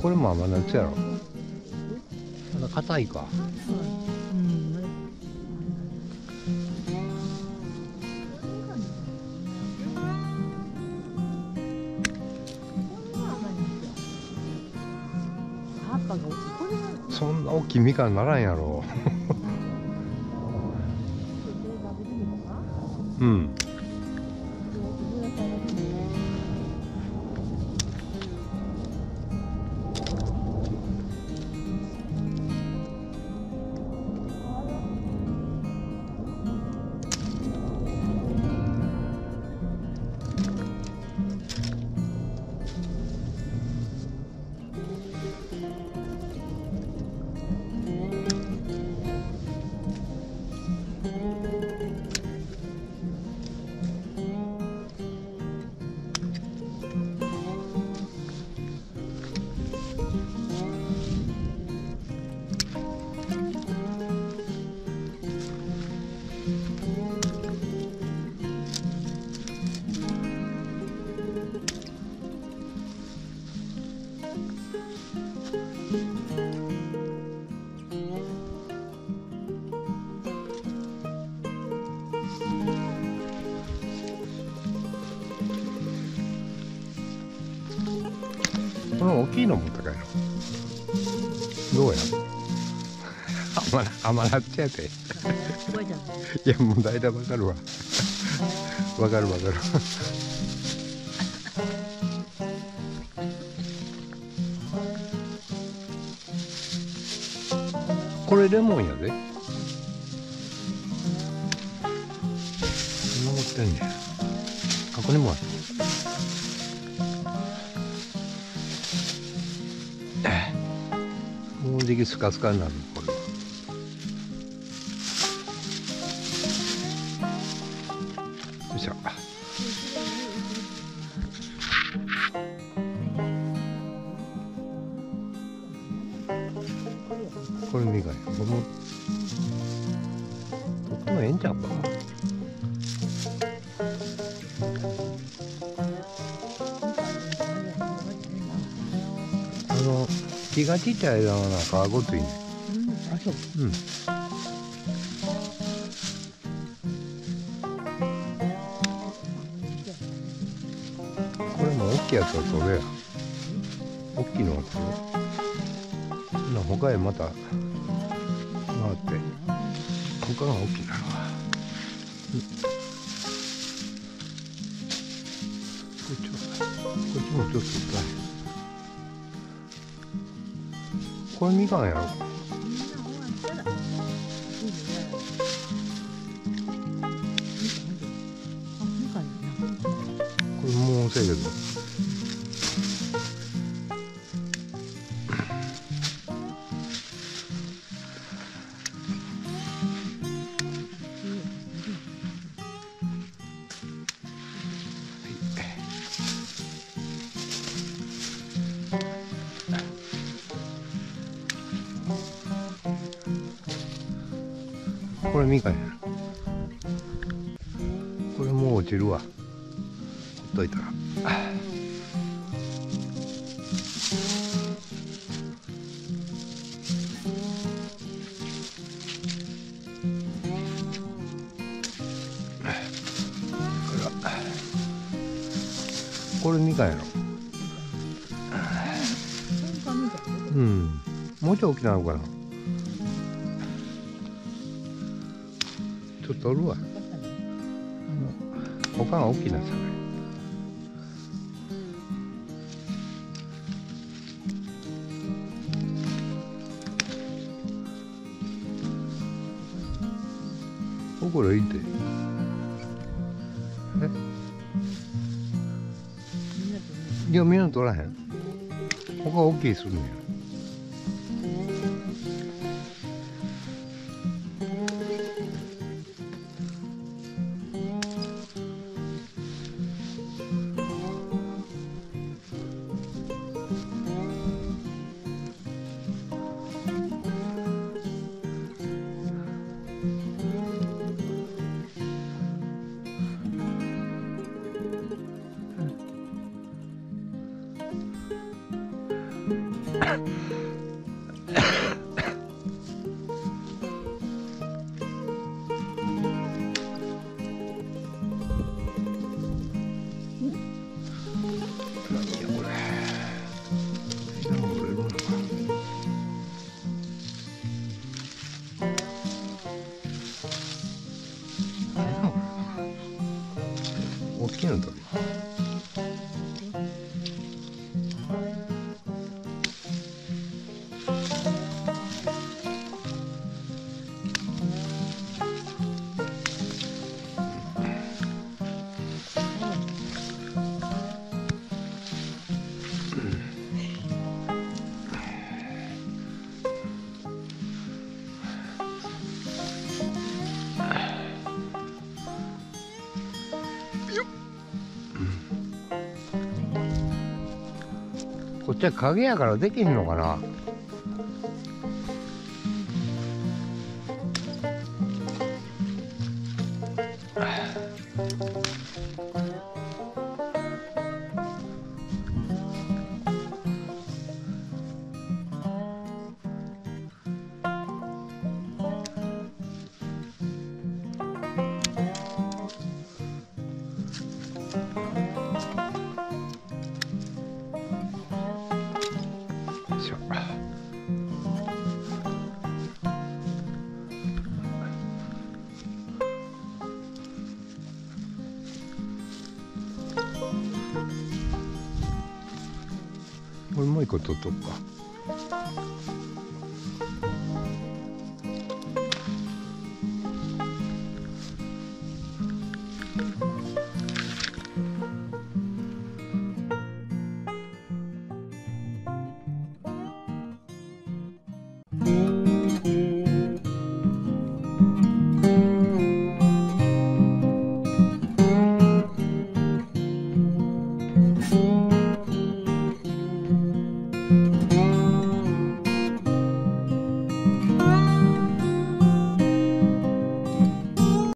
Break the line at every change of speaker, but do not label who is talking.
これも甘夏やろ。まだ硬いか。
うん。
そん。な大きいみかん。ならん。やろうんこの大きいのも高いの？どうや？甘な甘なっちゃやて。
い
いやもう大体わかるわ。わかるわかるこれレモンやで。そんな持ってんねここにもある。もうじきスカスカになるこれ。これみかんやこれもとってもええんちゃうかあの気がちっちゃい枝はな皮ごついね。
うん。あそう。
うん。これも大きいやつはそれや。大きいのはこれほな他へまた回って他が大きいな。こっちもちょっとこれみかんやろ？これもうせやけどこれみかんやこれもう落ちるわ。ほっといたら。これみかんやろうん。もうちょい大きなのかなとおるわ。他が大きいなさおこれいいってえいやみんな取らへん。他大きいするんやの取こっちは影やからできんのかな？うまいこととか。